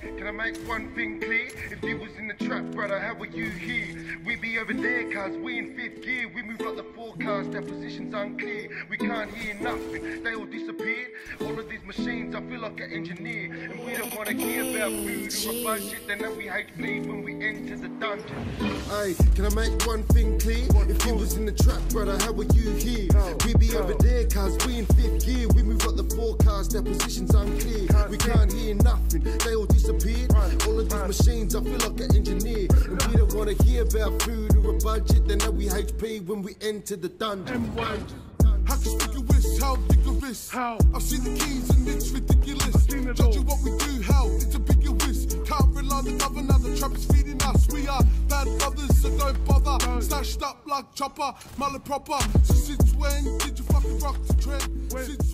can I make one thing clear? If you was in the trap, brother, how were you here? We be over there, cuz we in fifth gear. We move like the forecast, our position's unclear. We can't hear nothing, they all disappeared. All of these machines, I feel like an engineer. And we don't wanna hear about food or a budget, then we hate HP when we enter the dungeon. Hey, can I make one thing clear? If you was in the trap, brother, how were you here? We be over there, cuz we in fifth gear. We move like the forecast, our position's unclear. We can't hear nothing, they all disappeared. All of these machines, I feel like an engineer. And we don't wanna hear about food or a budget, then we HP when we enter the dungeon. How conspicuous, how vigorous. How? I've seen the keys and it's ridiculous. it Judging what we do, how it's ambiguous. Can't rely on the governor, the trap is feeding us. We are bad brothers, so don't bother. Don't. Stashed up like chopper, mullet proper. So since when did you fucking rock the trend?